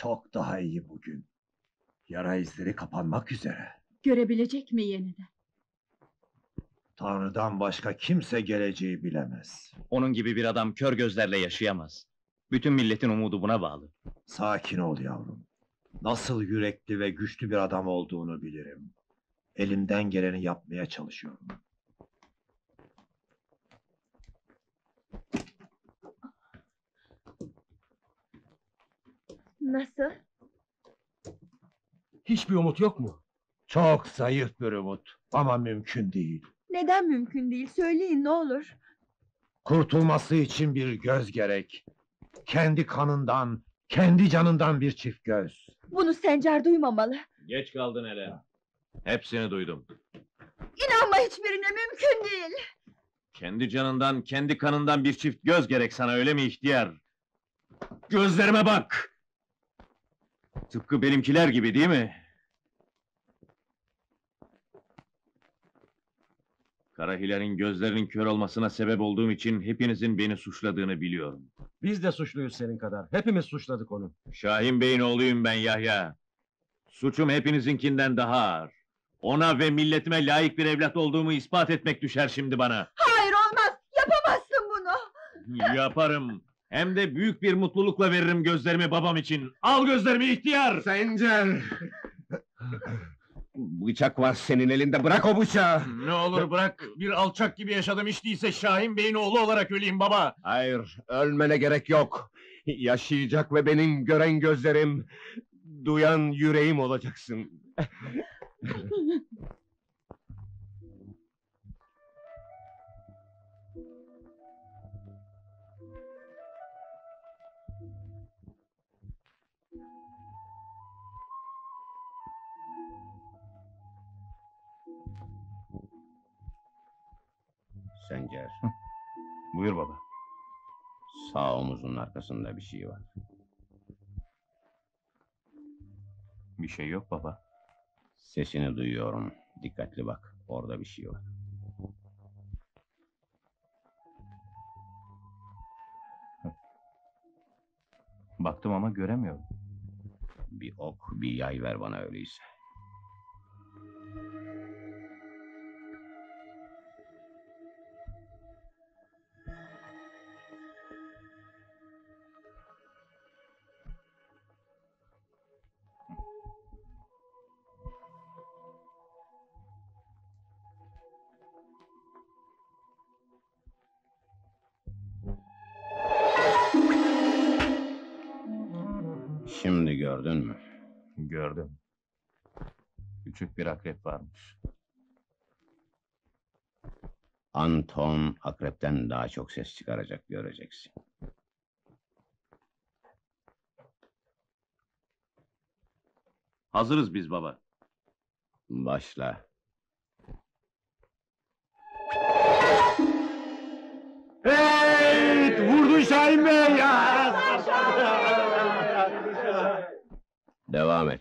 Çok daha iyi bugün. Yara izleri kapanmak üzere. Görebilecek mi yeniden? Tanrı'dan başka kimse geleceği bilemez. Onun gibi bir adam kör gözlerle yaşayamaz. Bütün milletin umudu buna bağlı. Sakin ol yavrum. Nasıl yürekli ve güçlü bir adam olduğunu bilirim. Elimden geleni yapmaya çalışıyorum. Nasıl? Hiçbir umut yok mu? Çok zayıf bir umut ama mümkün değil. Neden mümkün değil? Söyleyin ne olur. Kurtulması için bir göz gerek. Kendi kanından, kendi canından bir çift göz. Bunu Sencer duymamalı. Geç kaldın hele. Hepsini duydum. İnanma hiçbirine mümkün değil. Kendi canından, kendi kanından bir çift göz gerek sana öyle mi ihtiyar? Gözlerime bak! Tıpkı benimkiler gibi değil mi? Kara Hilal'in gözlerinin kör olmasına sebep olduğum için hepinizin beni suçladığını biliyorum. Biz de suçluyuz senin kadar. Hepimiz suçladık onu. Şahin Bey'in oğluyum ben Yahya. Suçum hepinizinkinden daha ağır. Ona ve milletime layık bir evlat olduğumu ispat etmek düşer şimdi bana. Hayır olmaz. Yapamazsın bunu. Yaparım. Hem de büyük bir mutlulukla veririm gözlerimi babam için. Al gözlerimi ihtiyar! Sencer! Bıçak var senin elinde, bırak o bıçağı! Ne olur bırak, bir alçak gibi yaşadım hiç değilse Şahin Bey'in oğlu olarak öleyim baba. Hayır, ölmene gerek yok. Yaşayacak ve benim gören gözlerim, duyan yüreğim olacaksın. Sencer, Buyur baba. sağ omuzun arkasında bir şey var. Bir şey yok baba. Sesini duyuyorum. Dikkatli bak, orada bir şey var. Baktım ama göremiyorum. Bir ok, bir yay ver bana öyleyse. Gördün mü? Gördüm. Küçük bir akrep varmış. Anton akrepten daha çok ses çıkaracak göreceksin. Hazırız biz baba. Başla. Evet, Devam et.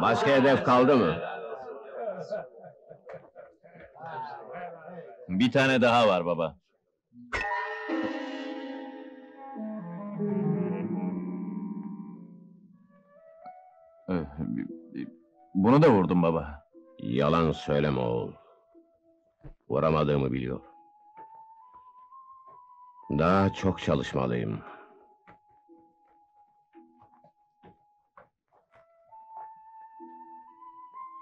Başka hedef kaldı mı? Bir tane daha var baba. Bunu da vurdum baba. Yalan söyleme oğul. Vuramadığımı biliyor. Daha çok çalışmalıyım.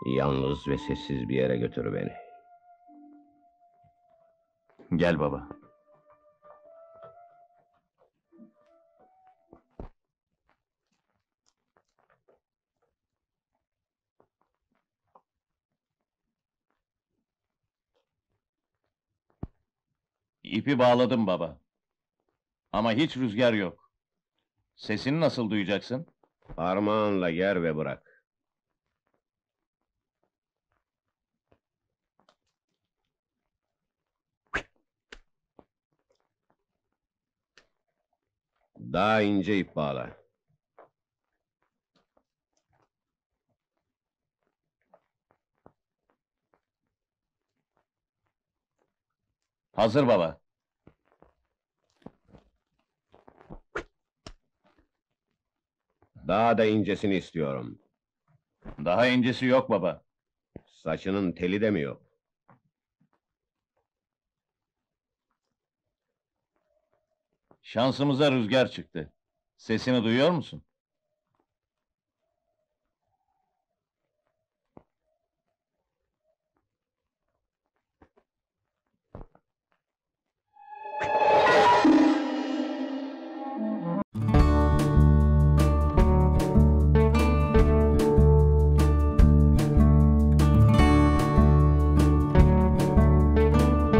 Yalnız ve sessiz bir yere götür beni. Gel baba. İpi bağladım baba. Ama hiç rüzgar yok. Sesini nasıl duyacaksın? Parmağınla yer ve bırak. Daha ince ip bağla. Hazır baba. Daha da incesini istiyorum. Daha incesi yok baba. Saçının teli de mi yok? Şansımıza rüzgar çıktı. Sesini duyuyor musun?